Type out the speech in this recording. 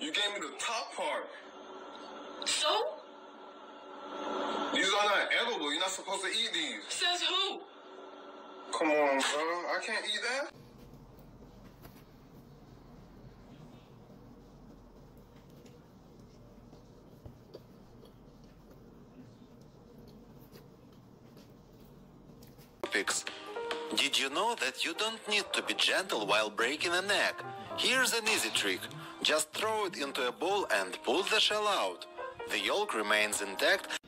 You gave me the top part. So? These are not edible. You're not supposed to eat these. Says who? Come on, bro. I can't eat that. topics. Did you know that you don't need to be gentle while breaking an egg? Here's an easy trick. Just throw it into a bowl and pull the shell out. The yolk remains intact